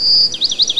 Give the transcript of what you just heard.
あ!